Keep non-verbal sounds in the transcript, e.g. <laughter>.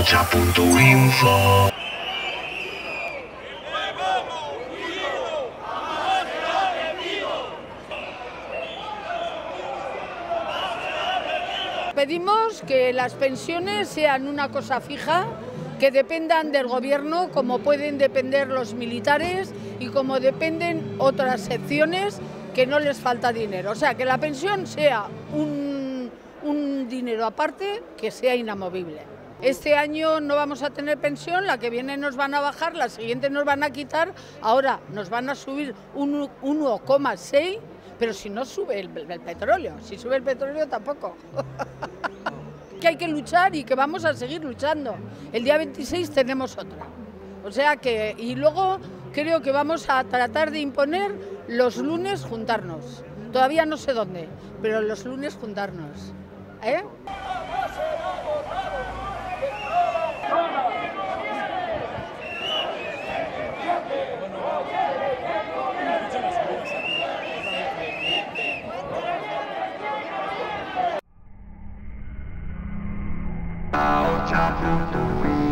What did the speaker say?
8.info Pedimos que las pensiones sean una cosa fija, que dependan del gobierno como pueden depender los militares y como dependen otras secciones que no les falta dinero. O sea, que la pensión sea un dinero aparte que sea inamovible. Este año no vamos a tener pensión, la que viene nos van a bajar, la siguiente nos van a quitar, ahora nos van a subir un 1,6, pero si no sube el, petróleo, si sube el petróleo tampoco. <laughs> que hay que luchar y que vamos a seguir luchando. El día 26 tenemos otra. O sea que, y luego creo que vamos a tratar de imponer los lunes juntarnos. Todavía no sé dónde, pero los lunes juntarnos. ¿Eh? cha cha.